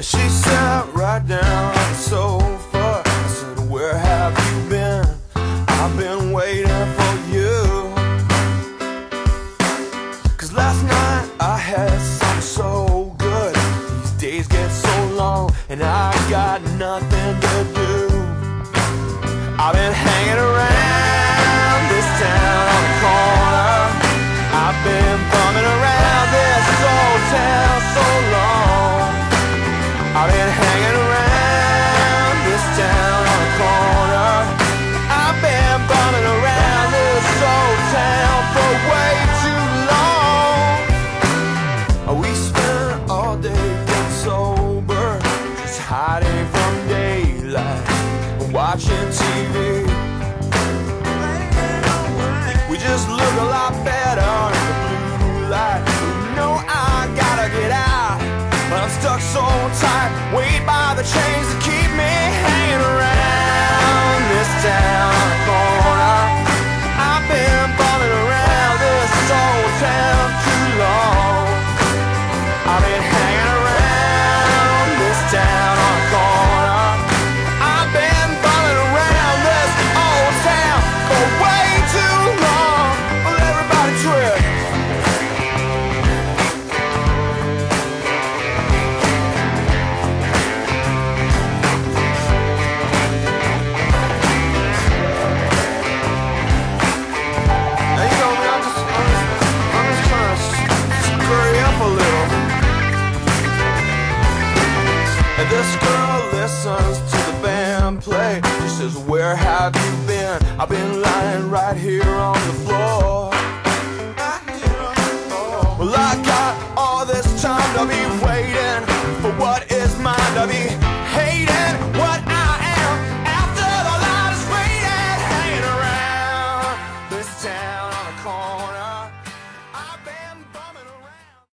She sat right down on the sofa. I said, Where have you been? I've been waiting for you. Cause last night I had something so good. These days get so long, and I got nothing to do. I've been hanging around watching TV. We just look a lot better in the blue light. Know I gotta get out, but I'm stuck so tight, weighed by the chains that keep me hanging around lessons to the band play. She says, Where have you been? I've been lying right here on the floor. Well, I got all this time to be